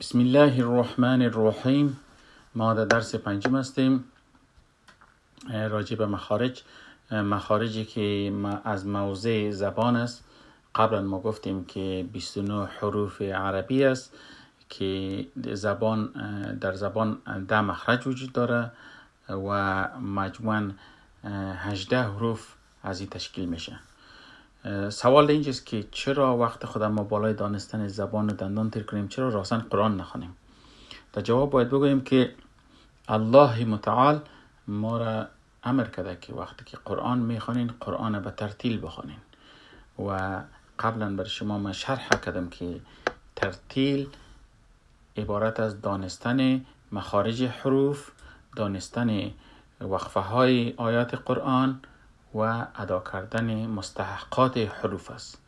بسم الله الرحمن الرحیم ما در درس پنجم هستیم. راجع به مخارج. مخارجی که از موضع زبان است. قبلا ما گفتیم که 29 حروف عربی است که زبان در زبان ده مخرج وجود داره و مجموعا 18 حروف از این تشکیل میشه. سوال اینجاست که چرا وقت خودم ما بالای دانستن زبان و دندان تیر کنیم؟ چرا راسن قرآن نخوانیم در جواب باید بگوییم که الله متعال ما را امر کرده که وقتی که قرآن می‌خوانین قرآن به ترتیل بخوانین و قبلا بر شما ما شرح کردم که ترتیل عبارت از دانستن مخارج حروف دانستن وقفه های آیات قرآن و ادا کردن مستحقات حروف است.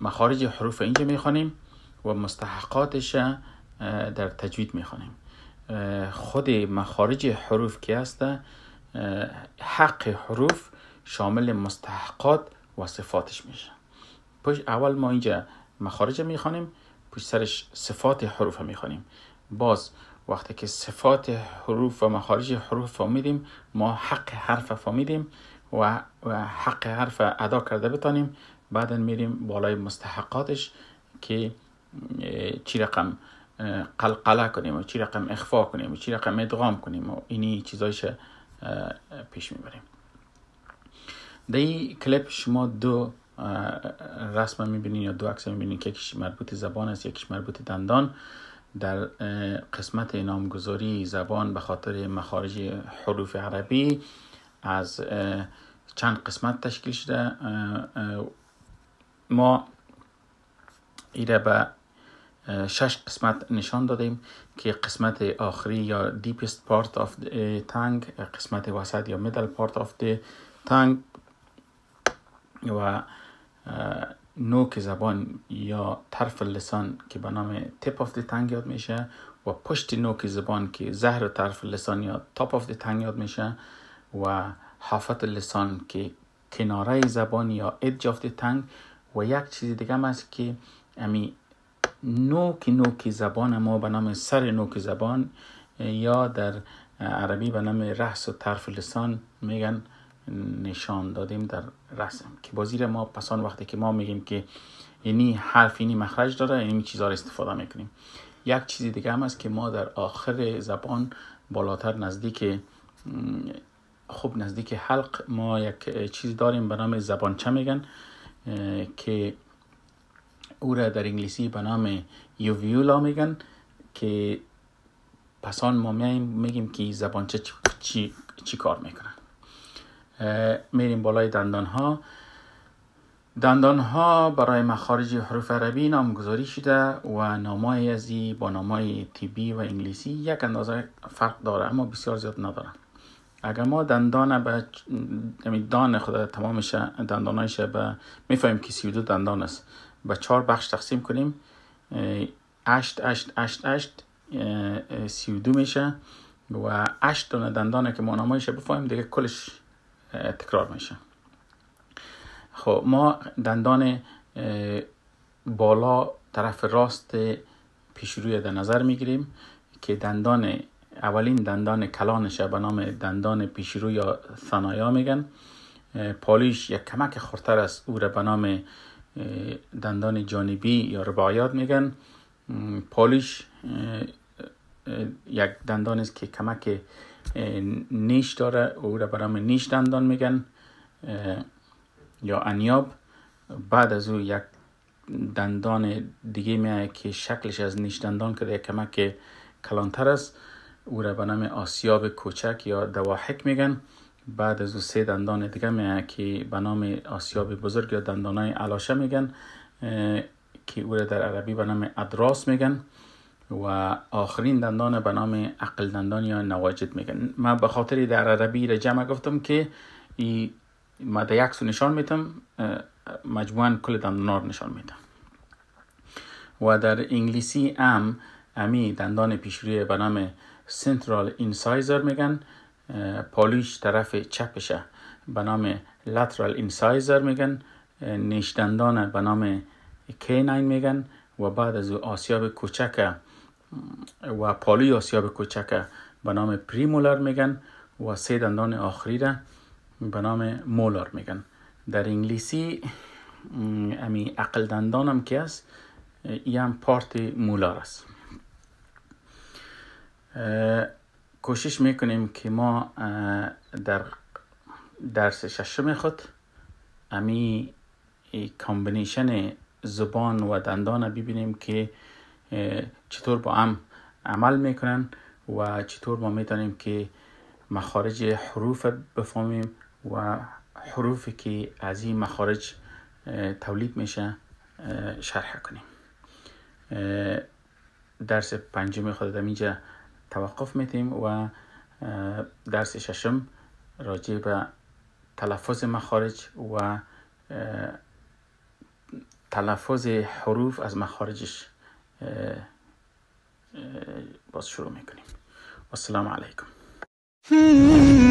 مخارج حروف اینجا می‌خوانیم و مستحقاتش در تجوید می‌خوانیم. خود مخارج حروف که هست حق حروف شامل مستحقات و صفاتش میشه. پس اول ما اینجا مخارج می‌خوانیم پشت سرش صفات حروف می‌خوانیم. باز وقتی که صفات حروف و مخارج حروف فهمیدیم ما حق حرف فهمیدیم و حق حرف ادا کرده بتانیم بعدا میریم بالای مستحقاتش که چی رقم قلقله کنیم و چی رقم اخفا کنیم و چی رقم ادغام کنیم و اینی چیزایش پیش می‌بریم. در این کلیپ شما دو رسم می‌بینین یا دو عکس می‌بینین؟ که یکیش مربوط زبان است یکیش مربوط دندان. در قسمت نامگذاری زبان به خاطر مخارج حروف عربی از چند قسمت تشکیل شده. ما ایره به شش قسمت نشان دادیم که قسمت آخری یا deepest part of the tongue قسمت وسط یا middle part of the tongue و نوک زبان یا طرف لسان که به نام of the tongue یاد میشه و پشت نوک زبان که زهر طرف لسان یا of the tongue یاد میشه و حافت لسان که کناره زبان یا of the tongue و یک چیز دیگه هم است که امی نوک نوک زبان ما به نام سر نوک زبان یا در عربی به نام رأس و طرف لسان میگن. نشان دادیم در رسم که بازیر ما پسان وقتی که ما میگیم که اینی حرف اینی مخرج داره اینی چیزها رو استفاده می‌کنیم. یک چیز دیگه هم است که ما در آخر زبان بالاتر نزدیک خوب نزدیک حلق ما یک چیز داریم به نام زبانچه میگن که او را در انگلیسی به نام یوویولا میگن که پسان ما میگیم که زبانچه چی, چی, چی کار می‌کنن. میریم بالای دندان ها دندان ها برای مخارج حروف عربی نامگذاری شده و نامای ازی با نامای تیبی و انگلیسی یک اندازه فرق داره اما بسیار زیاد نداره اگر ما دندان به یعنی دان خود تمامش دندانایش به می‌فهمیم که 32 دندان است. به چهار بخش تقسیم کنیم. اشت اشت اشت اشت سی دو میشه و اشت دانه دندانه که ما نامایش بفهمیم دیگه کلش تکرار میشه. خب ما دندان بالا طرف راست پیشروی در نظر می‌گیریم که دندان اولین دندان کلانش به نام دندان پیشرو یا ثنایا میگن. پالیش یک کمک خورتر است او را به نام دندان جانبی یا رباعیات میگن. پالیش یک دندان است که کمک نیش داره او را برام نیش دندان میگن یا انیاب. بعد از او یک دندان دیگه میایه که شکلش از نیش دندان کرده کمک کلانتر است. او را به نام آسیاب کوچک یا دواحک میگن. بعد از او سه دندان دیگه میایه که به نام آسیاب بزرگ یا دندانای علاشه میگن که او را در عربی به نام ادراس میگن. و آخرین دندان به نام عقل دندان یا نواجد میگن. من به خاطر در عربی را جمع گفتم که ای ما در یک نشان میتم مجموعا کل دندان نشان میتم و در انگلیسی ام امی دندان پیشروی به نام سنترال اینسایزر میگن پالیش طرف چپشه به نام لاترال اینسایزر میگن نیش دندان به نام کیناین میگن و بعد از آسیاب کوچک و پالوی آسیاب کوچک به نام پریمولر میگن و سه دندان آخری را به نام مولر میگن. در انگلیسی امی عقل دندان هم که است این هم پارت مولر است. کوشش می‌کنیم که ما در درس ششم خود امی کامبینیشن زبان و دندان ببینیم که چطور با هم عمل می‌کنن و چطور ما می‌تونیم که مخارج حروف بفهمیم و حروفی که از این مخارج تولید میشه شرح کنیم. درس پنجم خود در اینجا توقف میتیم و درس ششم راجع به تلفظ مخارج و تلفظ حروف از مخارجش. باز شروع می‌کنیم. السلام علیکم.